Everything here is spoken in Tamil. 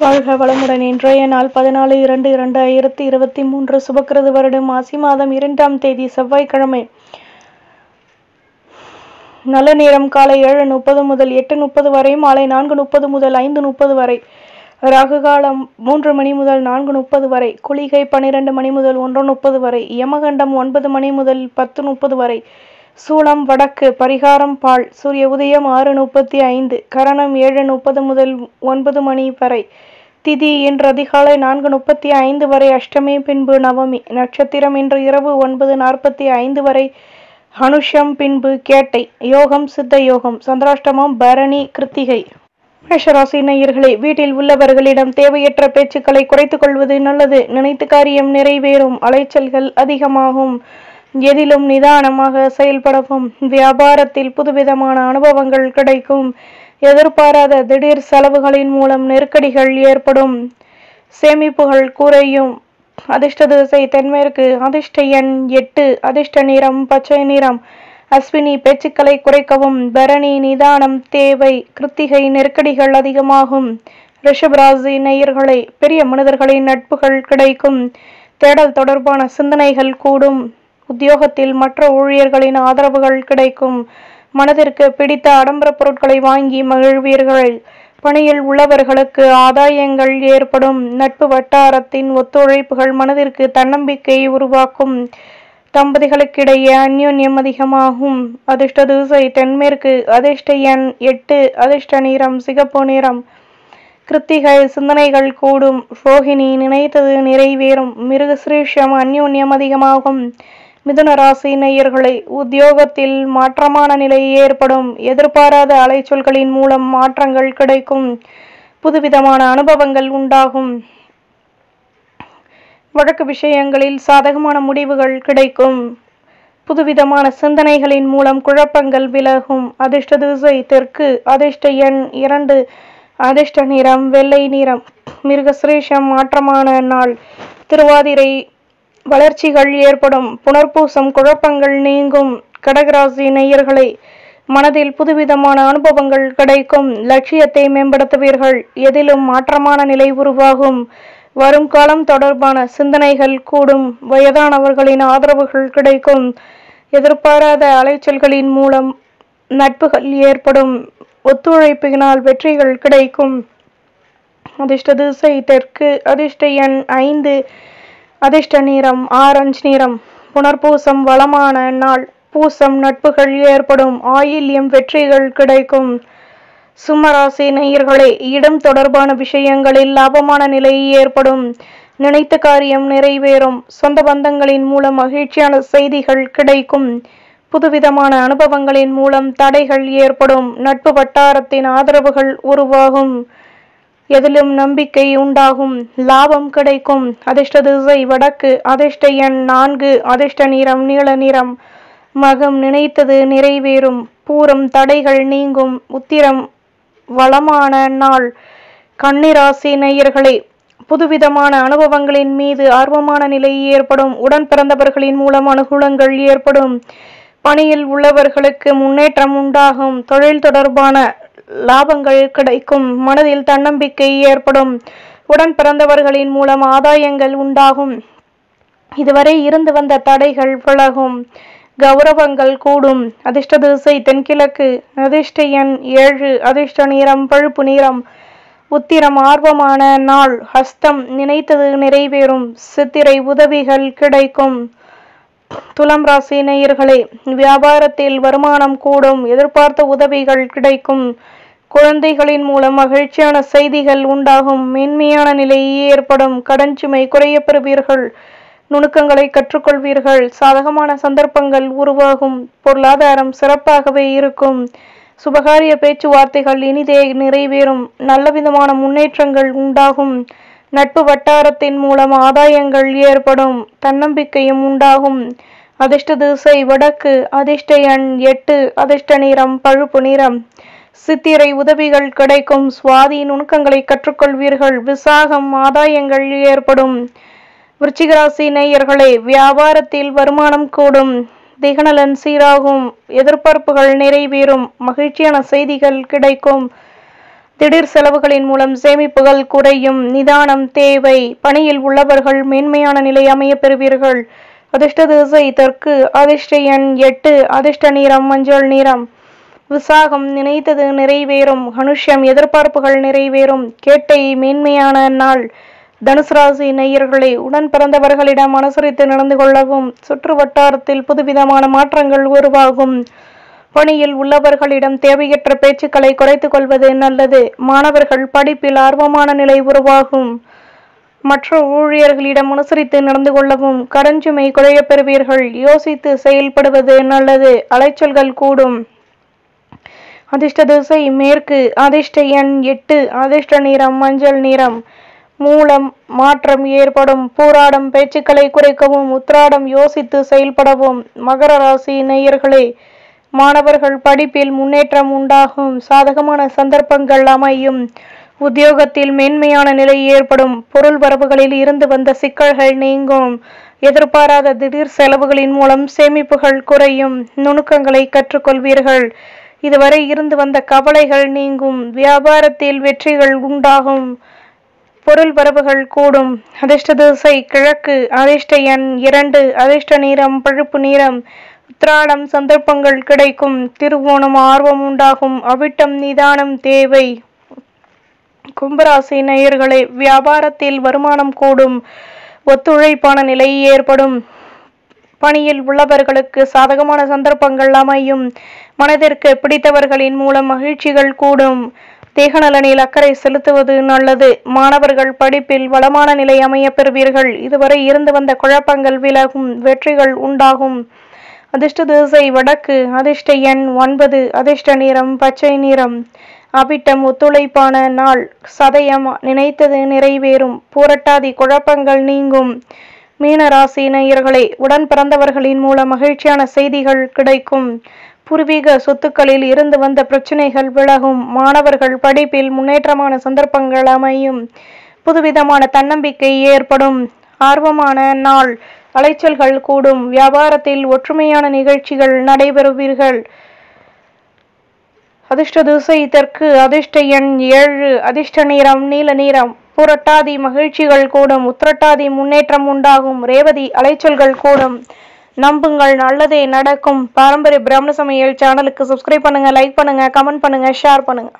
வாழ்க வளமுடன் இன்றைய நாள் பதினாலு இரண்டு இரண்டு ஆயிரத்தி இருபத்தி மூன்று சுபக்கிருது வருடம் மாசி மாதம் இரண்டாம் தேதி செவ்வாய்க்கிழமை. நல்ல நேரம் காலை ஏழு முப்பது முதல் எட்டு முப்பது வரை மாலை நான்கு முப்பது முதல் ஐந்து முப்பது வரை ராகு காலம் மூன்று மணி முதல் நான்கு முப்பது வரை குளிகை பன்னிரண்டு மணி முதல் ஒன்று முப்பது வரை யமகண்டம் ஒன்பது மணி முதல் பத்து முப்பது வரை சூளம் வடக்கு பரிகாரம் பால் சூரிய உதயம் ஆறு முப்பத்தி ஐந்து கரணம் ஏழு முப்பது முதல் ஒன்பது மணி வரை திதி இன்று அதிகாலை நான்கு முப்பத்தி ஐந்து வரை அஷ்டமி பின்பு நவமி நட்சத்திரம் இன்று இரவு ஒன்பது நாற்பத்தி ஐந்து வரை அனுஷம் பின்பு கேட்டை யோகம் சித்த யோகம் சந்திராஷ்டமம் பரணி கிருத்திகை. மேஷராசி நேயர்களே வீட்டில் உள்ளவர்களிடம் தேவையற்ற பேச்சுக்களை குறைத்துக் கொள்வது நல்லது. நினைத்து காரியம் நிறைவேறும் அலைச்சல்கள் அதிகமாகும். எதிலும் நிதானமாக செயல்படவும் வியாபாரத்தில் புதுவிதமான அனுபவங்கள் கிடைக்கும். எதிர்பாராத திடீர் செலவுகளின் மூலம் நெருக்கடிகள் ஏற்படும். சேமிப்புகள் குறையும். அதிர்ஷ்ட திசை தென்மேற்கு அதிர்ஷ்ட எண் எட்டு அதிர்ஷ்ட நிறம் பச்சை நிறம். அஸ்வினி பேச்சுக்களை குறைக்கவும் பரணி நிதானம் தேவை கிருத்திகை நெருக்கடிகள் அதிகமாகும். ரிஷபராசி நேயர்களை பெரிய மனிதர்களின் நட்புகள் கிடைக்கும். தேடல் தொடர்பான சிந்தனைகள் கூடும். உத்தியோகத்தில் மற்ற ஊழியர்களின் ஆதரவுகள் கிடைக்கும். மனதிற்கு பிடித்த ஆடம்பர பொருட்களை வாங்கி மகிழ்வீர்கள். பணியில் உள்ளவர்களுக்கு ஆதாயங்கள் ஏற்படும். நட்பு வட்டாரத்தின் ஒத்துழைப்புகள் மனதிற்கு தன்னம்பிக்கை உருவாக்கும். தம்பதிகளுக்கிடையே அந்யோன்யம் அதிகமாகும். அதிர்ஷ்ட திசை தென்மேற்கு அதிர்ஷ்ட எண் எட்டு அதிர்ஷ்ட நிறம் சிகப்பு நிறம். கிருத்திகை சிந்தனைகள் கூடும். ரோஹிணி நினைத்தது நிறைவேறும். மிருகசிரீஷம் அந்யோன்யம் அதிகமாகும். மிதுன ராசி நேயர்களை உத்தியோகத்தில் மாற்றமான நிலை ஏற்படும். எதிர்பாராத அலைச்சொல்களின் மூலம் மாற்றங்கள் கிடைக்கும். புதுவிதமான அனுபவங்கள் உண்டாகும். வழக்கு விஷயங்களில் சாதகமான முடிவுகள் கிடைக்கும். புதுவிதமான சிந்தனைகளின் மூலம் குழப்பங்கள் விலகும். அதிர்ஷ்ட திசை தெற்கு அதிர்ஷ்ட எண் இரண்டு அதிர்ஷ்ட நிறம் வெள்ளை நிறம். மிருகசிரேஷம் மாற்றமான நாள். திருவாதிரை வளர்ச்சிகள் ஏற்படும். புனர்பூசம் குழப்பங்கள் நீங்கும். கடகராசி நேயர்களை மனதில் புதுவிதமான அனுபவங்கள் கிடைக்கும். லட்சியத்தை மேம்படுத்துவீர்கள். எதிலும் மாற்றமான நிலை உருவாகும். வரும் காலம் தொடர்பான சிந்தனைகள் கூடும். வயதானவர்களின் ஆதரவுகள் கிடைக்கும். எதிர்பாராத அலைச்சல்களின் மூலம் நட்புகள் ஏற்படும். ஒத்துழைப்பினால் வெற்றிகள் கிடைக்கும். அதிர்ஷ்ட திசை தெற்கு அதிர்ஷ்ட எண் ஐந்து அதிர்ஷ்ட நிறம் ஆரஞ்சு நிறம் புனர்பூசம் வளமான நாள் பூசம் நட்புகள் ஏற்படும் ஆயில்யம் வெற்றிகள் கிடைக்கும். சுமராசி நேயர்களே இடம் தொடர்பான விஷயங்களில் லாபமான நிலை ஏற்படும். நினைத்த காரியம் நிறைவேறும். சொந்த பந்தங்களின் மூலம் மகிழ்ச்சியான செய்திகள் கிடைக்கும். புதுவிதமான அனுபவங்களின் மூலம் தடைகள் ஏற்படும். நட்பு வட்டாரத்தின் ஆதரவுகள் உருவாகும். எதிலும் நம்பிக்கை உண்டாகும் லாபம் கிடைக்கும். அதிர்ஷ்ட திசை வடக்கு அதிர்ஷ்ட எண் நான்கு அதிர்ஷ்ட நிறம் நீல நிறம். மகம் நினைத்தது நிறைவேறும் பூரம் தடைகள் நீங்கும் உத்திரம் வளமான நாள். கண்ணிராசி நேயர்களே புதுவிதமான அனுபவங்களின் மீது ஆர்வமான நிலை ஏற்படும் உடன் பிறந்தவர்களின் மூலம் அனுகூலங்கள் ஏற்படும். பணியில் உள்ளவர்களுக்கு முன்னேற்றம் உண்டாகும் தொழில் தொடர்பான லாபங்கள் கிடைக்கும். மனதில் தன்னம்பிக்கை ஏற்படும். உடன் பிறந்தவர்களின் மூலம் ஆதாயங்கள் உண்டாகும். இதுவரை இருந்து வந்த தடைகள் விலகும். கௌரவங்கள் கூடும். அதிர்ஷ்ட திசை தென்கிழக்கு. அதிர்ஷ்ட எண் ஏழு. அதிர்ஷ்ட நிறம் பழுப்பு நிறம். உத்திரம் ஆர்வமான நாள். ஹஸ்தம் நினைத்தது நிறைவேறும். சித்திரை உதவிகள் கிடைக்கும். துலாம் ராசி நேயர்களே வியாபாரத்தில் வருமானம் கூடும் எதிர்பார்த்த உதவிகள் கிடைக்கும். குழந்தைகளின் மூலம் மகிழ்ச்சியான செய்திகள் உண்டாகும். மென்மையான நிலை ஏற்படும். கடன் சுமை குறைய பெறுவீர்கள். நுணுக்கங்களை கற்றுக்கொள்வீர்கள். சாதகமான சந்தர்ப்பங்கள் உருவாகும். பொருளாதாரம் சிறப்பாகவே இருக்கும். சுபகாரிய பேச்சுவார்த்தைகள் இனிதே நிறைவேறும். நல்ல விதமான முன்னேற்றங்கள் உண்டாகும். நட்பு வட்டாரத்தின் மூலம் ஆதாயங்கள் ஏற்படும் தன்னம்பிக்கையும் உண்டாகும். அதிர்ஷ்ட திசை வடக்கு அதிர்ஷ்ட எண் எட்டு அதிர்ஷ்ட நிறம் பழுப்பு நிறம். சித்திரை உதவிகள் கிடைக்கும். சுவாதி நுணுக்கங்களை கற்றுக்கொள்வீர்கள். விசாகம் ஆதாயங்கள் ஏற்படும். விருச்சிகராசி நேயர்களே வியாபாரத்தில் வருமானம் கூடும். திகநலன் சீராகும். எதிர்பார்ப்புகள் நிறைவேறும். மகிழ்ச்சியான செய்திகள் கிடைக்கும். திடீர் செலவுகளின் மூலம் சேமிப்புகள் குறையும். நிதானம் தேவை. பணியில் உள்ளவர்கள் மேன்மையான நிலை அமைய பெறுவீர்கள். அதிர்ஷ்ட திசை தெற்கு அதிர்ஷ்ட எண் எட்டு அதிர்ஷ்ட நிறம் மஞ்சள் நிறம். விசாகம் நினைத்தது நிறைவேறும். அனுஷ்யம் எதிர்பார்ப்புகள் நிறைவேறும். கேட்டை மேன்மையான நாள். தனுசு ராசி நேயர்களை உடன் பிறந்தவர்களிடம் அனுசரித்து நடந்து கொள்ளவும் சுற்று வட்டாரத்தில் புதுவிதமான மாற்றங்கள் உருவாகும். பணியில் உள்ளவர்களிடம் தேவையற்ற பேச்சுக்களை குறைத்துக் கொள்வது நல்லது. மாணவர்கள் படிப்பில் ஆர்வமான நிலை உருவாகும். மற்ற ஊழியர்களிடம் அனுசரித்து நடந்து கொள்ளவும் கடஞ்சுமை குறையப் பெறுவீர்கள். யோசித்து செயல்படுவது நல்லது. அலைச்சல்கள் கூடும். அதிர்ஷ்ட திசை மேற்கு. அதிர்ஷ்ட எண் எட்டு. அதிர்ஷ்ட நிறம் மஞ்சள் நிறம். மூலம் மாற்றம் ஏற்படும். போராடம் பேச்சுக்களை குறைக்கவும் உத்ராடம் யோசித்து செயல்படவும். மகர ராசி நேயர்களே மாணவர்கள் படிப்பில் முன்னேற்றம் உண்டாகும். சாதகமான சந்தர்ப்பங்கள் அமையும். உத்தியோகத்தில் மேன்மையான நிலை ஏற்படும். பொருள் வரவுகளில் இருந்து வந்த சிக்கல்கள் நீங்கும். எதிர்பாராத திடீர் செலவுகளின் மூலம் சேமிப்புகள் குறையும். நுணுக்கங்களை கற்றுக்கொள்வீர்கள். இதுவரை இருந்து வந்த கவலைகள் நீங்கும். வியாபாரத்தில் வெற்றிகள் உண்டாகும். பொருள் வரவுகள் கூடும். அதிர்ஷ்ட திசை கிழக்கு. அதிர்ஷ்ட எண் இரண்டு. அதிர்ஷ்ட நிறம் பழுப்பு நிறம். உத்ராடம் சந்தர்ப்பங்கள் கிடைக்கும். திருவோணம் ஆர்வம் உண்டாகும். அவிட்டம் நிதானம் தேவை. கும்பராசி நேயர்களே வியாபாரத்தில் வருமானம் கூடும். ஒத்துழைப்பான நிலை ஏற்படும். பணியில் உள்ளவர்களுக்கு சாதகமான சந்தர்ப்பங்கள் அமையும். மனதிற்கு பிடித்தவர்களின் மூலம் மகிழ்ச்சிகள் கூடும். தேகநலனில் அக்கறை செலுத்துவது நல்லது. மாணவர்கள் படிப்பில் வளமான நிலை அமைய பெறுவீர்கள். இதுவரை இருந்து வந்த குழப்பங்கள் விலகும். வெற்றிகள் உண்டாகும். அதிர்ஷ்ட திசை வடக்கு அதிர்ஷ்ட எண் ஒன்பது அதிர்ஷ்ட நிறம் பச்சை நிறம். அபிட்டம் ஒத்துழைப்பான நாள் சதயம் நினைத்தது நிறைவேறும் பூரட்டாதி குழப்பங்கள் நீங்கும். மீனராசி நேயர்களே உடன் பிறந்தவர்களின் மூலம் மகிழ்ச்சியான செய்திகள் கிடைக்கும். பூர்வீக சொத்துக்களில் இருந்து வந்த பிரச்சனைகள் விலகும். மாணவர்கள் படிப்பில் முன்னேற்றமான சந்தர்ப்பங்கள் அமையும். புதுவிதமான தன்னம்பிக்கை ஏற்படும். ஆர்வமான நாள் அலைச்சல்கள் கூடும். வியாபாரத்தில் ஒற்றுமையான நிகழ்ச்சிகள் நடைபெறுவீர்கள். அதிர்ஷ்ட திசை தெற்கு அதிர்ஷ்ட எண் ஏழு அதிர்ஷ்ட நிறம் நீல நிறம். புரட்டாதி மகிழ்ச்சிகள் கூடும். உத்திரட்டாதி முன்னேற்றம் உண்டாகும். ரேவதி அலைச்சல்கள் கூடும். நம்புங்கள் நல்லதே நடக்கும். பாரம்பரிய பிராமண சமையல் சேனலுக்கு சப்ஸ்கிரைப் பண்ணுங்க லைக் பண்ணுங்க கமெண்ட் பண்ணுங்க ஷேர் பண்ணுங்க.